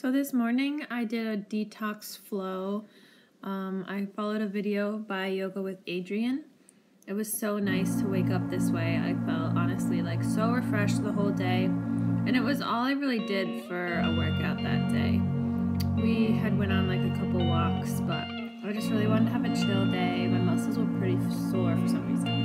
So this morning I did a detox flow. Um, I followed a video by Yoga with Adriene. It was so nice to wake up this way. I felt honestly like so refreshed the whole day. And it was all I really did for a workout that day. We had went on like a couple walks, but I just really wanted to have a chill day. My muscles were pretty sore for some reason,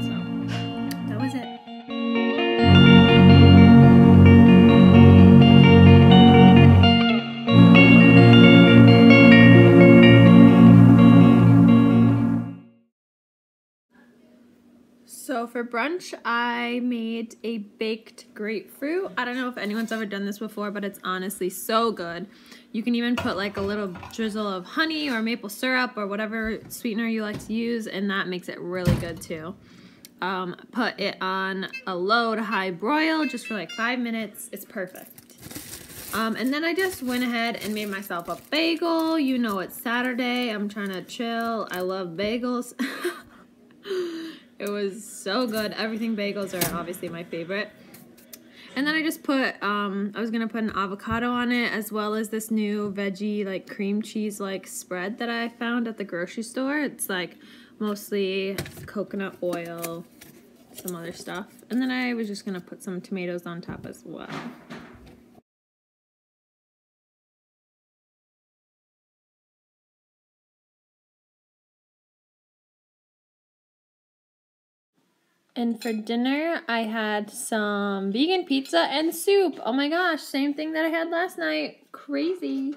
So for brunch, I made a baked grapefruit. I don't know if anyone's ever done this before, but it's honestly so good. You can even put like a little drizzle of honey or maple syrup or whatever sweetener you like to use, and that makes it really good too. Um, put it on a low to high broil just for like five minutes. It's perfect. Um, and then I just went ahead and made myself a bagel. You know it's Saturday. I'm trying to chill. I love bagels. It was so good. Everything bagels are obviously my favorite. And then I just put, um, I was going to put an avocado on it as well as this new veggie like cream cheese like spread that I found at the grocery store. It's like mostly coconut oil, some other stuff. And then I was just going to put some tomatoes on top as well. And for dinner, I had some vegan pizza and soup. Oh my gosh, same thing that I had last night. Crazy.